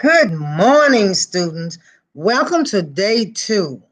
Good morning, students. Welcome to day two.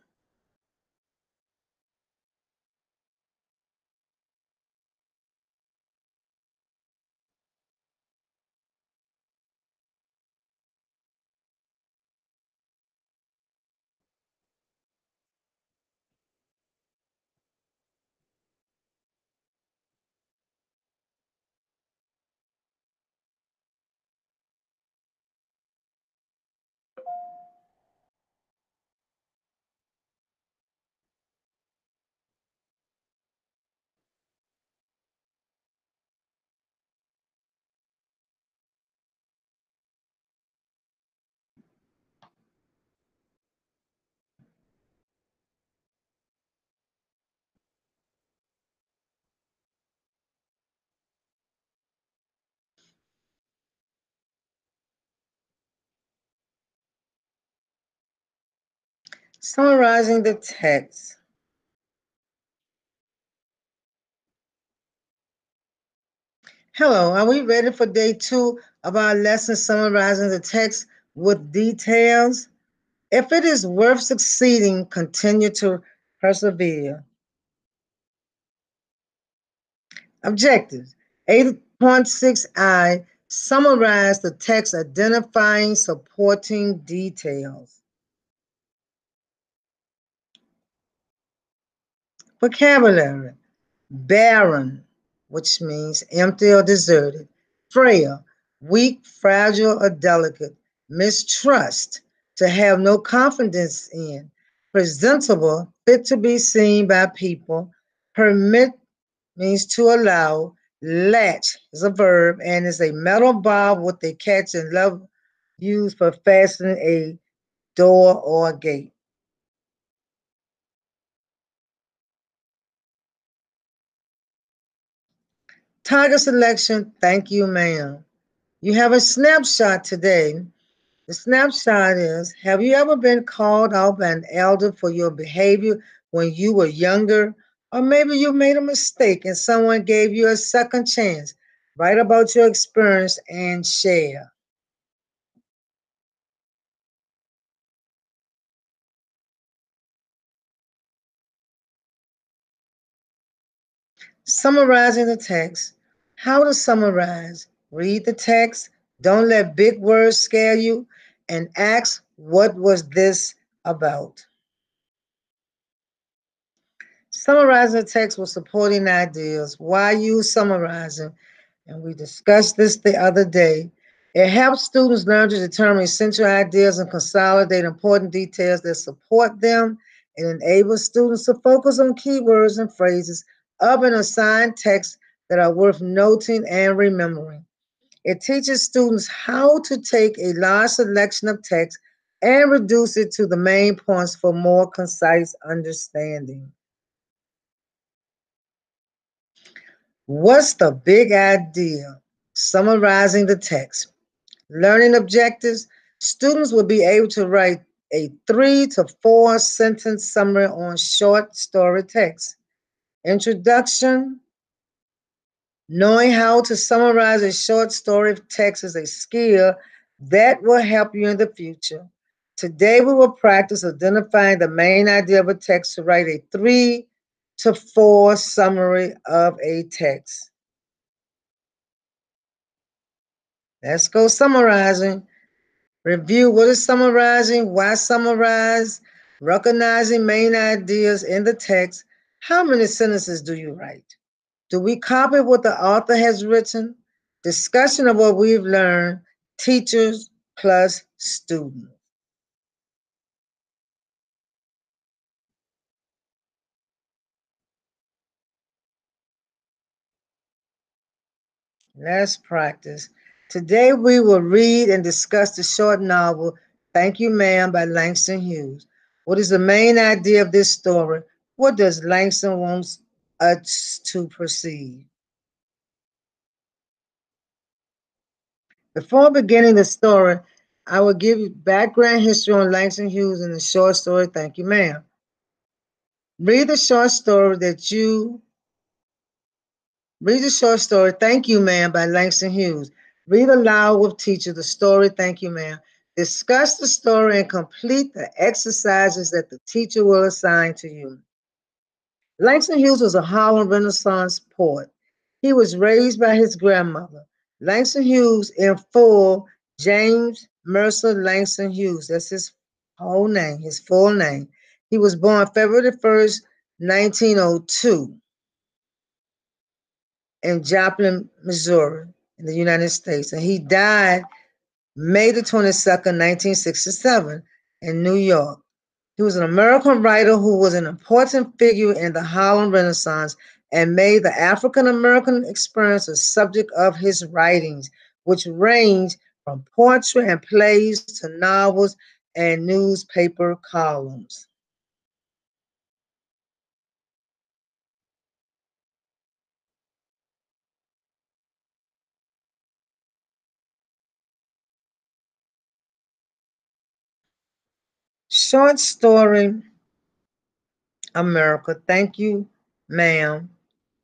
Summarizing the text. Hello, are we ready for day two of our lesson summarizing the text with details? If it is worth succeeding, continue to persevere. Objectives 8.6i summarize the text identifying supporting details. Vocabulary barren, which means empty or deserted, frail, weak, fragile, or delicate, mistrust, to have no confidence in, presentable, fit to be seen by people, permit means to allow, latch is a verb and is a metal bar with a catch and love used for fastening a door or a gate. Tiger selection, thank you, ma'am. You have a snapshot today. The snapshot is Have you ever been called out by an elder for your behavior when you were younger? Or maybe you made a mistake and someone gave you a second chance. Write about your experience and share. Summarizing the text. How to summarize. Read the text. Don't let big words scare you. And ask, what was this about? Summarizing the text with supporting ideas. Why use summarizing? And we discussed this the other day. It helps students learn to determine essential ideas and consolidate important details that support them. It enables students to focus on keywords and phrases of an assigned text that are worth noting and remembering. It teaches students how to take a large selection of text and reduce it to the main points for more concise understanding. What's the big idea? Summarizing the text. Learning objectives. Students will be able to write a three to four sentence summary on short story text. Introduction Knowing how to summarize a short story text is a skill that will help you in the future. Today, we will practice identifying the main idea of a text to write a three to four summary of a text. Let's go summarizing. Review what is summarizing, why summarize, recognizing main ideas in the text, how many sentences do you write? Do we copy what the author has written? Discussion of what we've learned, teachers plus students. Let's practice. Today we will read and discuss the short novel, Thank You Ma'am by Langston Hughes. What is the main idea of this story? What does Langston want us to proceed. Before beginning the story, I will give you background history on Langston Hughes in the short story, Thank You Ma'am. Read the short story that you read the short story, Thank You Ma'am by Langston Hughes. Read aloud with teacher the story, Thank You Ma'am. Discuss the story and complete the exercises that the teacher will assign to you. Langston Hughes was a Harlem Renaissance poet. He was raised by his grandmother. Langston Hughes, in full, James Mercer Langston Hughes. That's his whole name, his full name. He was born February 1st, 1902 in Joplin, Missouri, in the United States. And he died May the 22nd, 1967, in New York. He was an American writer who was an important figure in the Harlem Renaissance and made the African American experience a subject of his writings, which ranged from poetry and plays to novels and newspaper columns. Short story America. Thank you, ma'am,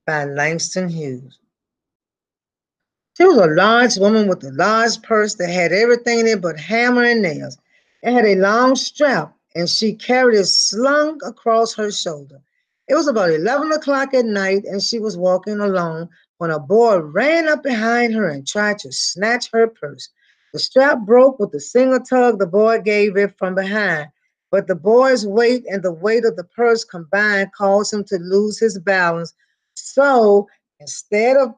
by Langston Hughes. She was a large woman with a large purse that had everything in it but hammer and nails. It had a long strap, and she carried it slung across her shoulder. It was about 11 o'clock at night, and she was walking alone when a boy ran up behind her and tried to snatch her purse. The strap broke with the single tug the boy gave it from behind, but the boy's weight and the weight of the purse combined caused him to lose his balance. So instead of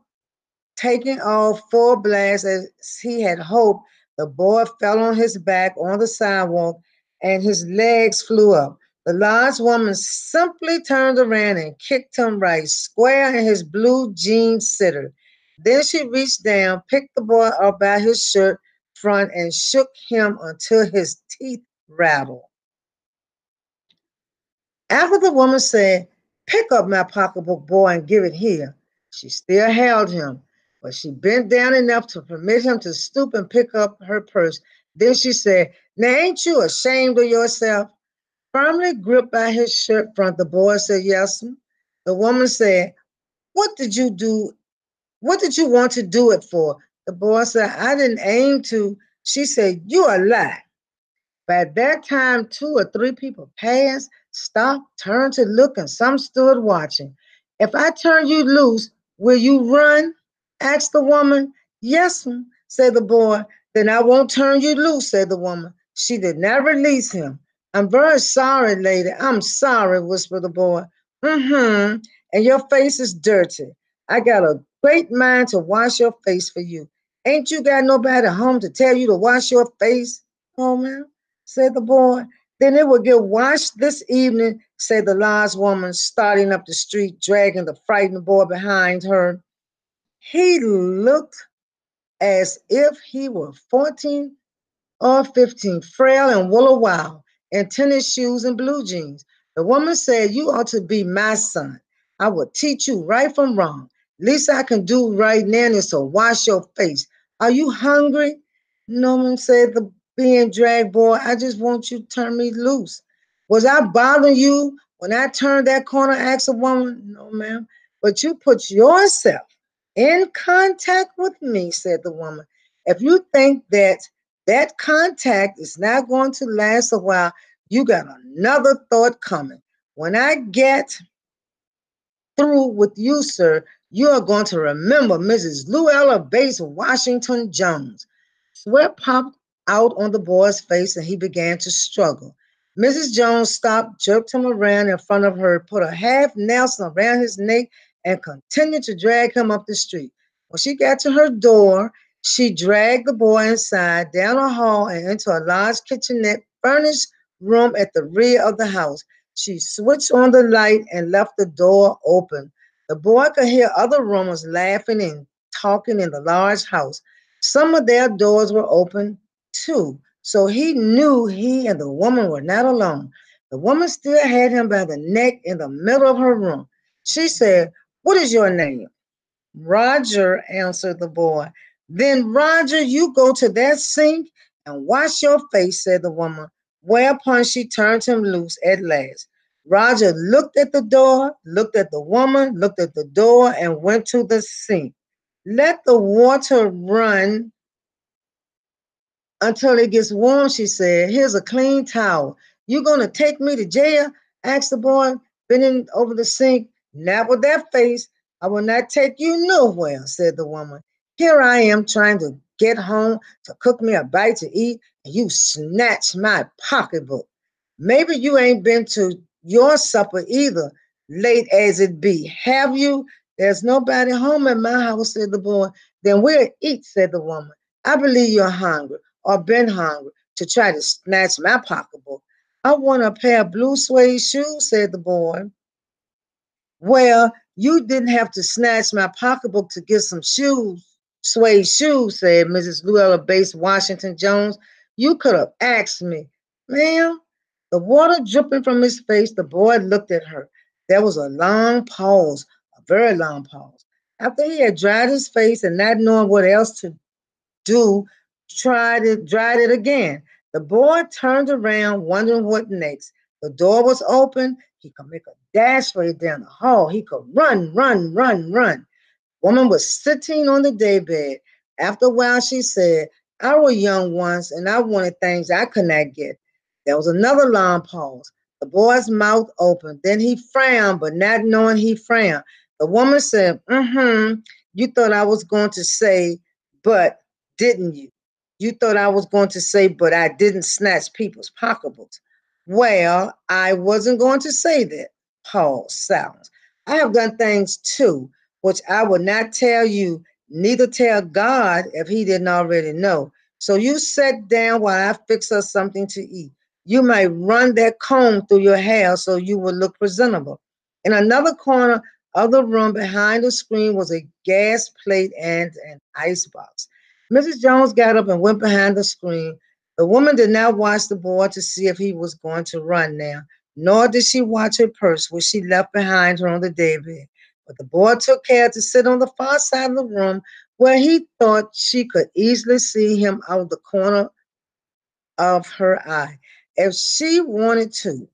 taking off full blast as he had hoped, the boy fell on his back on the sidewalk and his legs flew up. The large woman simply turned around and kicked him right square in his blue jean sitter. Then she reached down, picked the boy up by his shirt front, and shook him until his teeth rattled. After the woman said, Pick up my pocketbook, boy, and give it here, she still held him, but she bent down enough to permit him to stoop and pick up her purse. Then she said, Now ain't you ashamed of yourself? Firmly gripped by his shirt front, the boy said, Yes. The woman said, What did you do? What did you want to do it for? The boy said, I didn't aim to. She said, You a lie. By that time, two or three people passed stopped, turned to look, and some stood watching. If I turn you loose, will you run? asked the woman. Yes, said the boy. Then I won't turn you loose, said the woman. She did not release him. I'm very sorry, lady. I'm sorry, whispered the boy. Mm-hmm. And your face is dirty. I got a great mind to wash your face for you. Ain't you got nobody home to tell you to wash your face? Oh, man, said the boy. Then it will get washed this evening, said the last woman, starting up the street, dragging the frightened boy behind her. He looked as if he were 14 or 15, frail and willow wild, in tennis shoes and blue jeans. The woman said, You ought to be my son. I will teach you right from wrong. Least I can do right now is to wash your face. Are you hungry? Norman said the being dragged, boy. I just want you to turn me loose. Was I bothering you when I turned that corner, asked a woman? No, ma'am. But you put yourself in contact with me, said the woman. If you think that that contact is not going to last a while, you got another thought coming. When I get through with you, sir, you are going to remember Mrs. Luella Bates Washington Jones. Sweat popped out on the boy's face and he began to struggle. Mrs. Jones stopped, jerked him around in front of her, put a half Nelson around his neck, and continued to drag him up the street. When she got to her door, she dragged the boy inside, down a hall, and into a large kitchenette furnished room at the rear of the house. She switched on the light and left the door open. The boy could hear other roomers laughing and talking in the large house. Some of their doors were open too. So he knew he and the woman were not alone. The woman still had him by the neck in the middle of her room. She said, What is your name? Roger, answered the boy. Then, Roger, you go to that sink and wash your face, said the woman. Whereupon she turned him loose at last. Roger looked at the door, looked at the woman, looked at the door, and went to the sink. Let the water run until it gets warm, she said. Here's a clean towel. You gonna take me to jail? asked the boy, bending over the sink. Not with that face. I will not take you nowhere, said the woman. Here I am trying to get home to cook me a bite to eat, and you snatch my pocketbook. Maybe you ain't been to your supper either, late as it be. Have you? There's nobody home at my house, said the boy. Then we'll eat, said the woman. I believe you're hungry or been hungry to try to snatch my pocketbook. I want a pair of blue suede shoes, said the boy. Well, you didn't have to snatch my pocketbook to get some shoes, suede shoes, said Mrs. Luella Bates Washington Jones. You could have asked me. Ma'am, the water dripping from his face, the boy looked at her. There was a long pause, a very long pause. After he had dried his face and not knowing what else to do, tried it, tried it again. The boy turned around, wondering what next. The door was open. He could make a dash for it down the hall. He could run, run, run, run. Woman was sitting on the daybed. After a while, she said, I was young once and I wanted things I could not get. There was another long pause. The boy's mouth opened. Then he frowned, but not knowing he frowned. The woman said, Mm-hmm. You thought I was going to say, but didn't you? You thought I was going to say, but I didn't snatch people's pocketbooks. Well, I wasn't going to say that. Pause, silence. I have done things too, which I would not tell you, neither tell God if he didn't already know. So you sit down while I fix us something to eat. You might run that comb through your hair so you will look presentable. In another corner of the room behind the screen was a gas plate and an ice box. Mrs. Jones got up and went behind the screen. The woman did not watch the boy to see if he was going to run now, nor did she watch her purse, which she left behind her on the daybed. But the boy took care to sit on the far side of the room where he thought she could easily see him out of the corner of her eye if she wanted to.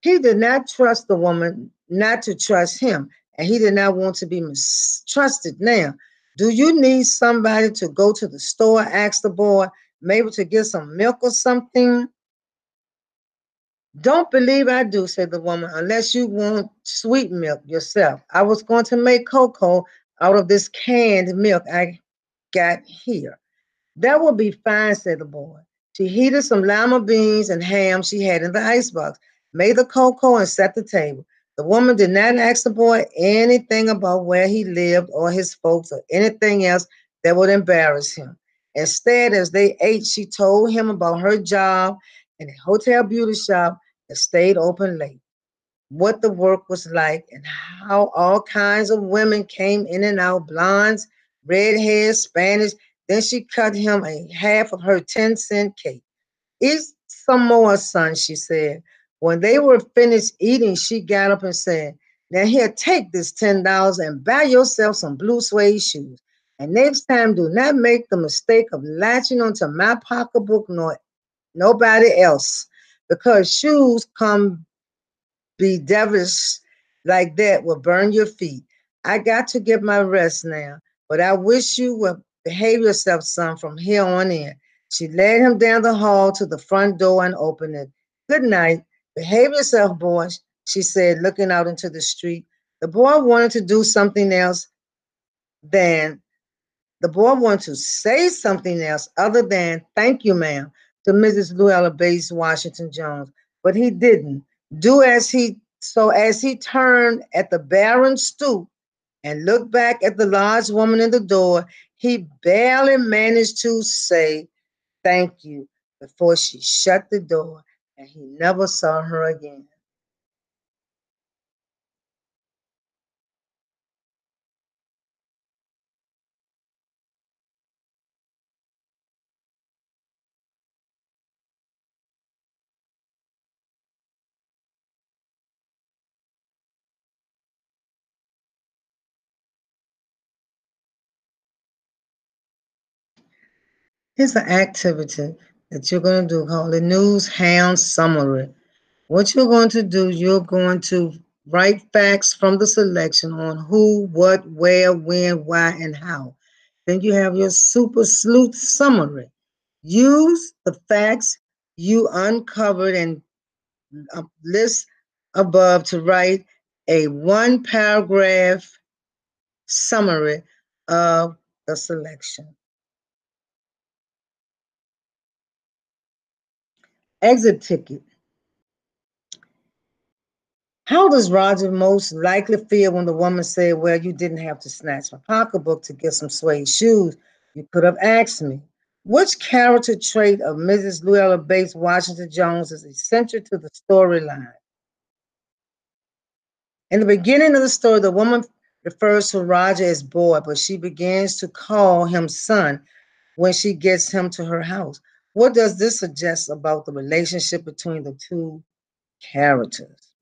He did not trust the woman not to trust him, and he did not want to be mistrusted now. Do you need somebody to go to the store? ask the boy, maybe to get some milk or something. Don't believe I do, said the woman, unless you want sweet milk yourself. I was going to make cocoa out of this canned milk I got here. That will be fine, said the boy. She heated some lima beans and ham she had in the icebox, made the cocoa, and set the table. The woman did not ask the boy anything about where he lived or his folks or anything else that would embarrass him. Instead, as they ate, she told him about her job in a hotel beauty shop that stayed open late, what the work was like, and how all kinds of women came in and out blondes, redheads, Spanish, then she cut him a half of her 10 cent cake. Eat some more, son, she said. When they were finished eating, she got up and said, Now here, take this $10 and buy yourself some blue suede shoes. And next time, do not make the mistake of latching onto my pocketbook nor nobody else, because shoes come be devilish like that will burn your feet. I got to get my rest now, but I wish you would Behave yourself, son, from here on in. She led him down the hall to the front door and opened it. Good night. Behave yourself, boy, she said, looking out into the street. The boy wanted to do something else than the boy wanted to say something else other than thank you, ma'am, to Mrs. Luella Bates Washington Jones, but he didn't. Do as he so as he turned at the barren stoop and looked back at the large woman in the door, he barely managed to say thank you before she shut the door and he never saw her again. Here's an activity that you're going to do called the News Hound Summary. What you're going to do, you're going to write facts from the selection on who, what, where, when, why, and how. Then you have your super sleuth summary. Use the facts you uncovered and uh, list above to write a one paragraph summary of the selection. Exit ticket. How does Roger most likely feel when the woman said, Well, you didn't have to snatch my pocketbook to get some suede shoes? You could have asked me. Which character trait of Mrs. Luella Bates Washington Jones is essential to the storyline? In the beginning of the story, the woman refers to Roger as boy, but she begins to call him son when she gets him to her house. What does this suggest about the relationship between the two characters?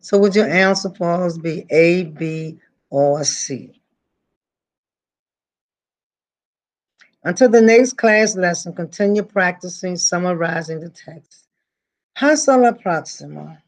So would your answer falls be A, B, or C? Until the next class lesson, continue practicing summarizing the text. Hasta la próxima.